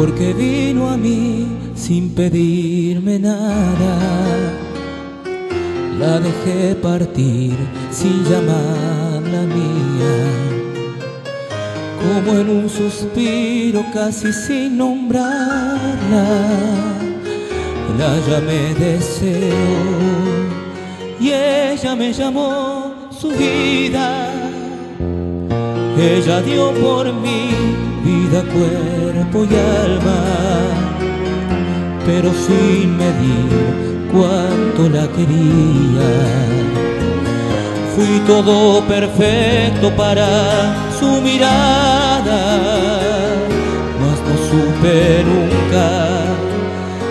porque vino a mí sin pedirme nada. La dejé partir sin llamarla mía, como en un suspiro casi sin nombrarla. La llamé deseo y ella me llamó su vida. Ella dio por mí vida, cuerpo y alma, pero sin medir cuánto la quería. Fui todo perfecto para su mirada, mas no supe nunca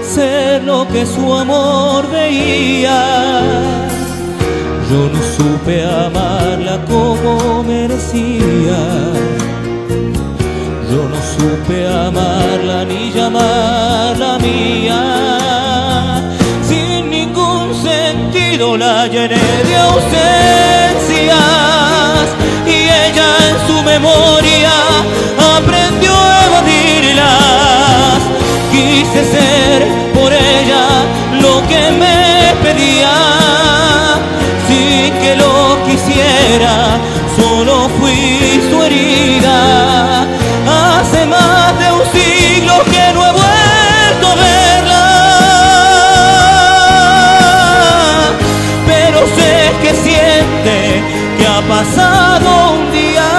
ser lo que su amor veía. Yo no supe amarla como merecía. No supe amarla ni llamarla mía. Sin ningún sentido la llené de ausencias y ella en su memoria pasado un día.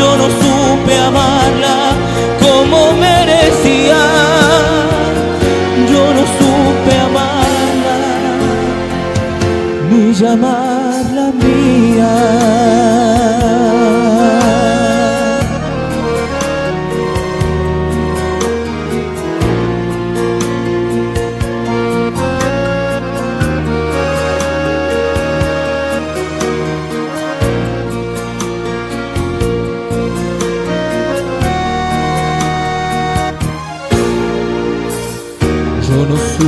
Yo no supe amarla como merecía. Yo no supe amarla ni llamarla mía.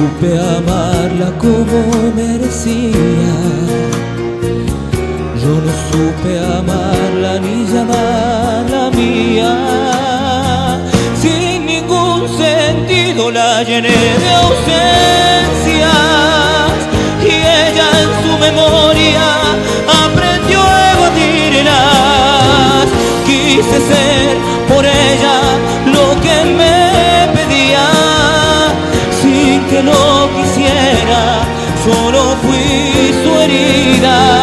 Supe amarla como merecía. Yo no supe amarla ni llamarla mía. Sin ningún sentido la llené de ausencias y ella en su memoria aprendió a evadirlas. Quise ser no quisiera, solo fui su herida.